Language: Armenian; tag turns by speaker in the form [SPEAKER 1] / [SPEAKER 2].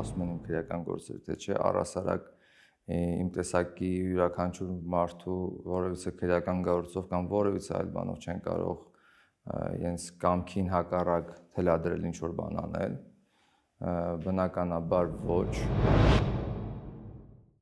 [SPEAKER 1] ասում են իմ քրեական գործեր, թե չէ, առասարակ իմ տեսակի յուրաքանչյուր մարդու որևիցե քրեական գործով կամ որևիցե այլ բանով չեն կարող իրենց կամքին հակառակ թելադրել ինչ որ բան անել բնականաբար ոչ